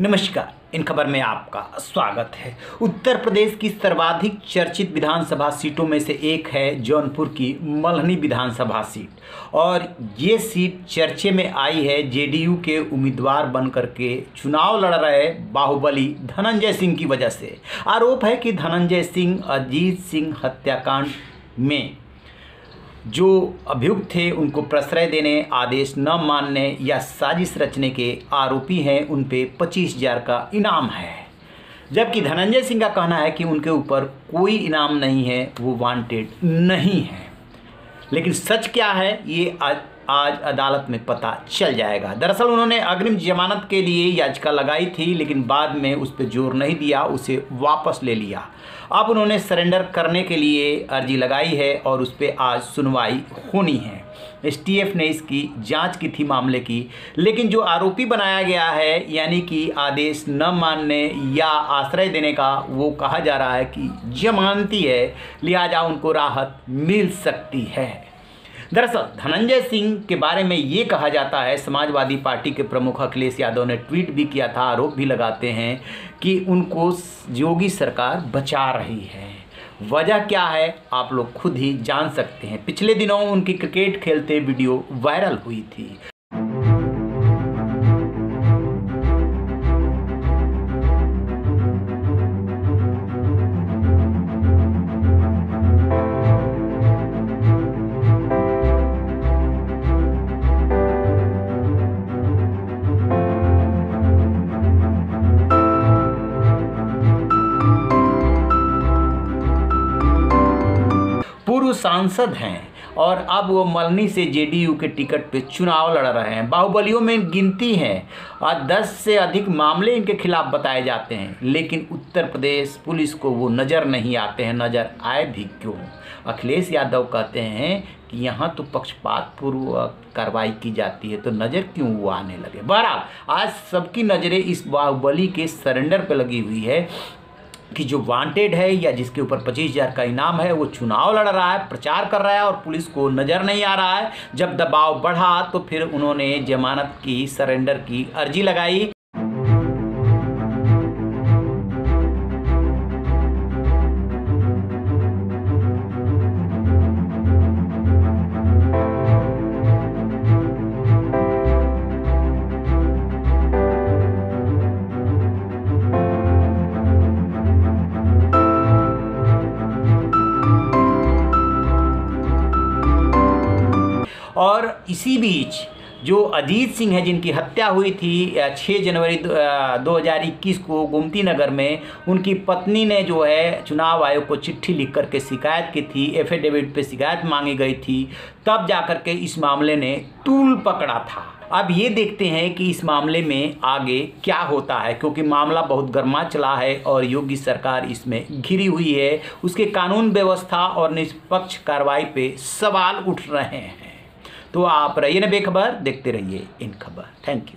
नमस्कार, इन खबर में आपका स्वागत है। उत्तर प्रदेश की सर्वाधिक चर्चित विधानसभा सीटों में से एक है जौनपुर की मल्हनी विधानसभा सीट। और ये सीट चर्चे में आई है जेडीयू के उम्मीदवार बनकर के। चुनाव लड़ रहे बाहुबली धनंजय सिंह की वजह से। आरोप है कि धनंजय सिंह, अजीत सिंह हत्याकांड में जो अभियुक्त थे, उनको प्रश्रय देने, आदेश न मानने या साजिश रचने के आरोपी हैं, उन पर पच्चीस हज़ार का इनाम है। जबकि धनंजय सिंह का कहना है कि उनके ऊपर कोई इनाम नहीं है, वो वांटेड नहीं है। लेकिन सच क्या है, ये आज आज अदालत में पता चल जाएगा। दरअसल उन्होंने अग्रिम जमानत के लिए याचिका लगाई थी, लेकिन बाद में उस पर ज़ोर नहीं दिया, उसे वापस ले लिया। अब उन्होंने सरेंडर करने के लिए अर्जी लगाई है और उस पर आज सुनवाई होनी है। एसटीएफ ने इसकी जाँच की थी मामले की, लेकिन जो आरोपी बनाया गया है, यानी कि आदेश न मानने या आश्रय देने का, वो कहा जा रहा है कि जमानती है, लिहाजा उनको राहत मिल सकती है। दरअसल, धनंजय सिंह के बारे में ये कहा जाता है, समाजवादी पार्टी के प्रमुख अखिलेश यादव ने ट्वीट भी किया था, आरोप भी लगाते हैं कि उनको योगी सरकार बचा रही है। वजह क्या है, आप लोग खुद ही जान सकते हैं। पिछले दिनों उनकी क्रिकेट खेलते वीडियो वायरल हुई थी। सांसद हैं और अब वो मलनी से जेडीयू के टिकट पे चुनाव लड़ रहे हैं। बाहुबलियों में गिनती है। और दस से अधिक मामले इनके खिलाफ बताए जाते हैं, लेकिन उत्तर प्रदेश पुलिस को वो नज़र नहीं आते हैं। नज़र आए भी क्यों? अखिलेश यादव कहते हैं कि यहाँ तो पक्षपात पूर्व कार्रवाई की जाती है तो नज़र क्यों वो आने लगे? बहरहाल, आज सबकी नज़रें इस बाहुबली के सरेंडर पर लगी हुई है। कि जो वांटेड है या जिसके ऊपर पच्चीस हज़ार का इनाम है, वो चुनाव लड़ रहा है, प्रचार कर रहा है और पुलिस को नज़र नहीं आ रहा है। जब दबाव बढ़ा तो फिर उन्होंने जमानत की, सरेंडर की अर्जी लगाई। और इसी बीच जो अजीत सिंह है, जिनकी हत्या हुई थी 6 जनवरी 2021 को गोमती नगर में, उनकी पत्नी ने जो है, चुनाव आयोग को चिट्ठी लिख करके शिकायत की थी, एफिडेविट पे शिकायत मांगी गई थी, तब जा कर के इस मामले ने तूल पकड़ा था। अब ये देखते हैं कि इस मामले में आगे क्या होता है, क्योंकि मामला बहुत गर्मा चला है और योगी सरकार इसमें घिरी हुई है। उसके कानून व्यवस्था और निष्पक्ष कार्रवाई पे सवाल उठ रहे हैं। तो आप रहिए ना बेखबर देखते रहिए इन खबर। Thank you